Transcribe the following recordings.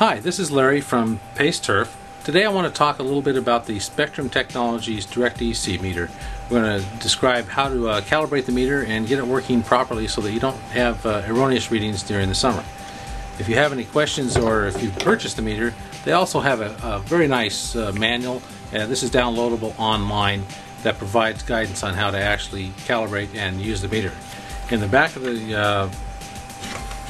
Hi, this is Larry from Pace Turf. Today I want to talk a little bit about the Spectrum Technologies Direct EC meter. We're going to describe how to uh, calibrate the meter and get it working properly so that you don't have uh, erroneous readings during the summer. If you have any questions or if you've purchased the meter, they also have a, a very nice uh, manual, and this is downloadable online that provides guidance on how to actually calibrate and use the meter. In the back of the uh,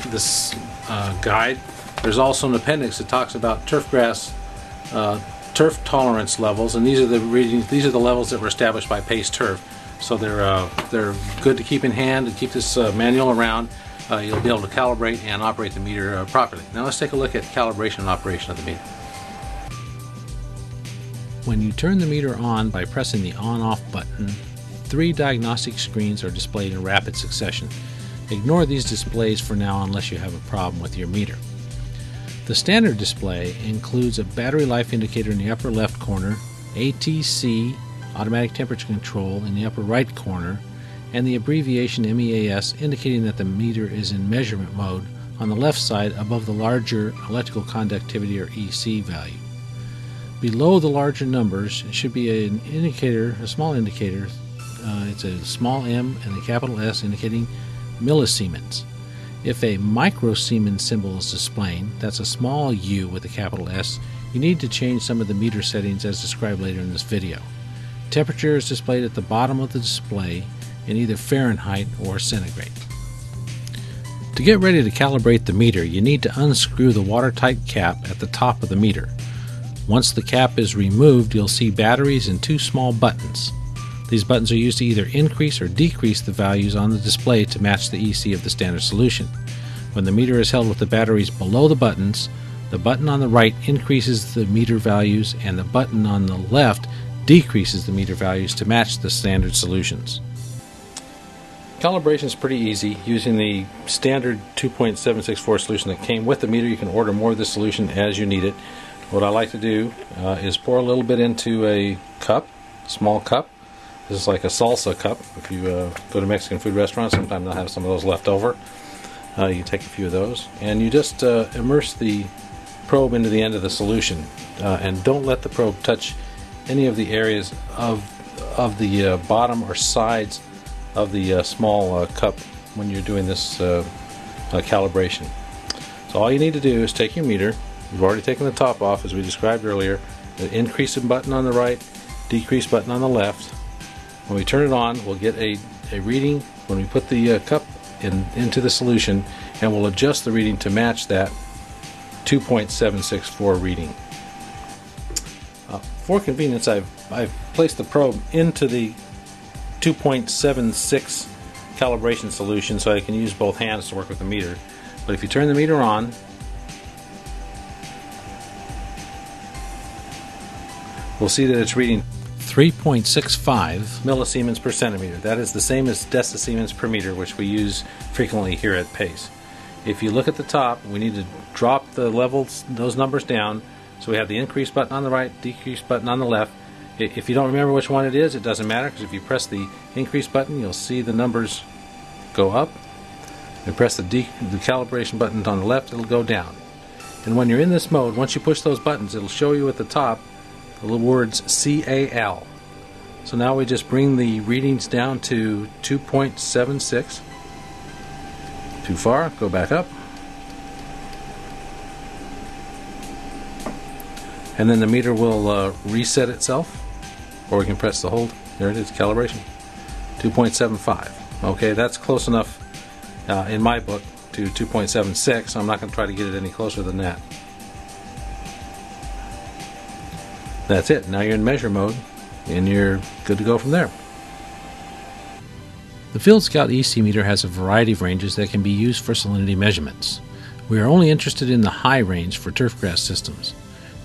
this uh, guide, there's also an appendix that talks about turf grass uh, turf tolerance levels, and these are the readings. These are the levels that were established by Pace Turf. So they're uh, they're good to keep in hand and keep this uh, manual around. Uh, you'll be able to calibrate and operate the meter uh, properly. Now let's take a look at calibration and operation of the meter. When you turn the meter on by pressing the on-off button, three diagnostic screens are displayed in rapid succession. Ignore these displays for now unless you have a problem with your meter. The standard display includes a battery life indicator in the upper left corner, ATC automatic temperature control in the upper right corner, and the abbreviation MEAS indicating that the meter is in measurement mode on the left side above the larger electrical conductivity or EC value. Below the larger numbers should be an indicator, a small indicator. Uh, it's a small m and a capital S indicating millisiemens. If a microsiemens symbol is displayed, that's a small u with a capital S, you need to change some of the meter settings as described later in this video. Temperature is displayed at the bottom of the display in either Fahrenheit or centigrade. To get ready to calibrate the meter, you need to unscrew the watertight cap at the top of the meter. Once the cap is removed, you'll see batteries and two small buttons. These buttons are used to either increase or decrease the values on the display to match the EC of the standard solution. When the meter is held with the batteries below the buttons, the button on the right increases the meter values and the button on the left decreases the meter values to match the standard solutions. Calibration is pretty easy using the standard 2.764 solution that came with the meter. You can order more of this solution as you need it. What I like to do uh, is pour a little bit into a cup, small cup, this is like a salsa cup. If you uh, go to Mexican food restaurants, sometimes they'll have some of those left over. Uh, you take a few of those, and you just uh, immerse the probe into the end of the solution, uh, and don't let the probe touch any of the areas of of the uh, bottom or sides of the uh, small cup when you're doing this calibration. So all you need to do is take your meter. You've already taken the top off, as we described earlier. The increase button on the right, decrease button on the left when we turn it on, we'll get a, a reading when we put the uh, cup in, into the solution, and we'll adjust the reading to match that 2.764 reading. Uh, for convenience, I've, I've placed the probe into the 2.76 calibration solution so I can use both hands to work with the meter. But if you turn the meter on, we'll see that it's reading 3.65 millisiemens per centimeter. That is the same as decisiemens per meter, which we use frequently here at Pace. If you look at the top, we need to drop the levels, those numbers down. So we have the increase button on the right, decrease button on the left. If you don't remember which one it is, it doesn't matter because if you press the increase button, you'll see the numbers go up. You press the, the calibration button on the left, it'll go down. And when you're in this mode, once you push those buttons, it'll show you at the top the words CAL. So now we just bring the readings down to 2.76. Too far, go back up. And then the meter will uh, reset itself, or we can press the hold. There it is, calibration. 2.75. Okay, that's close enough uh, in my book to 2.76. I'm not going to try to get it any closer than that. That's it. Now you're in measure mode and you're good to go from there. The Field Scout EC meter has a variety of ranges that can be used for salinity measurements. We are only interested in the high range for turfgrass systems.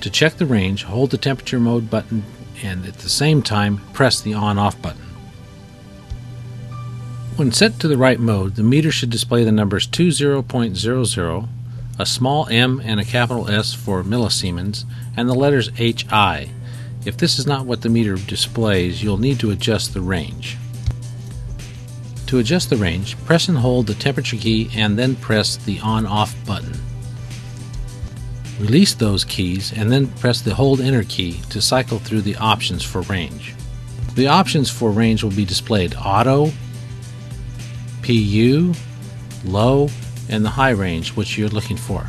To check the range, hold the temperature mode button and at the same time press the on off button. When set to the right mode, the meter should display the numbers 20.00, a small m and a capital S for millisiemens, and the letters HI. If this is not what the meter displays, you'll need to adjust the range. To adjust the range, press and hold the temperature key and then press the on-off button. Release those keys and then press the hold enter key to cycle through the options for range. The options for range will be displayed auto, PU, low, and the high range which you're looking for.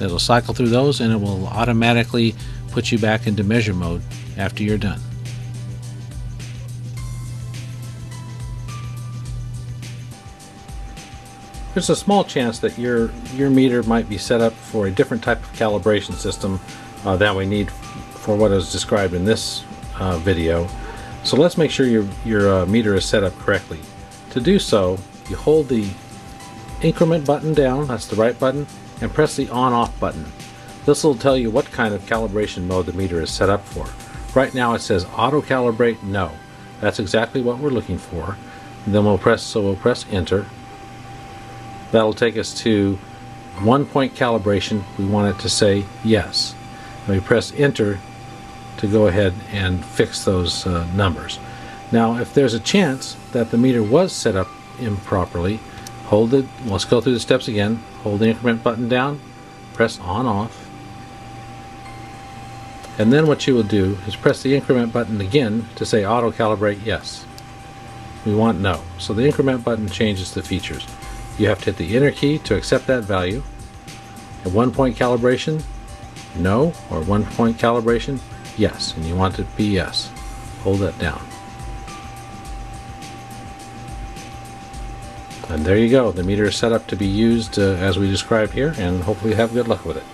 It'll cycle through those and it will automatically put you back into measure mode after you're done. There's a small chance that your your meter might be set up for a different type of calibration system uh, that we need for what is described in this uh, video. So let's make sure your, your uh, meter is set up correctly. To do so, you hold the increment button down, that's the right button, and press the on off button. This will tell you what kind of calibration mode the meter is set up for. Right now it says auto calibrate no. That's exactly what we're looking for. And then we'll press so we'll press enter. That'll take us to one point calibration. We want it to say yes. And we press enter to go ahead and fix those uh, numbers. Now if there's a chance that the meter was set up improperly, hold it, let's go through the steps again. Hold the increment button down, press on off, and then what you will do is press the increment button again to say auto calibrate yes. We want no. So the increment button changes the features. You have to hit the enter key to accept that value. At one point calibration, no, or one point calibration, yes, and you want it to be yes. Hold that down. And there you go. The meter is set up to be used uh, as we described here, and hopefully have good luck with it.